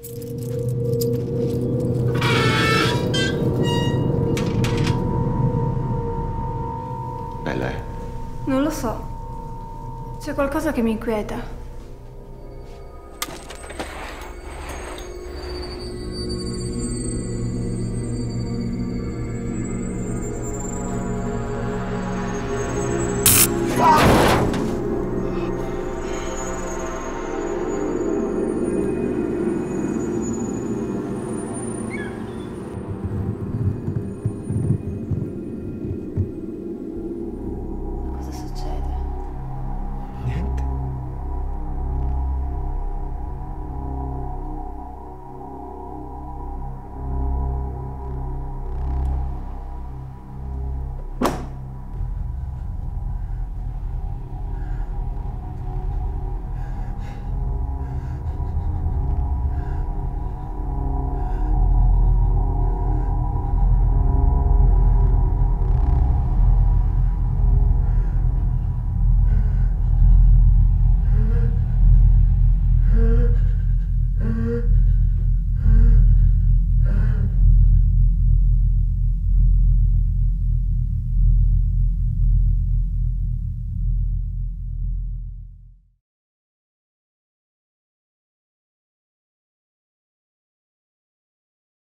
È. Eh? Non lo so. C'è qualcosa che mi inquieta.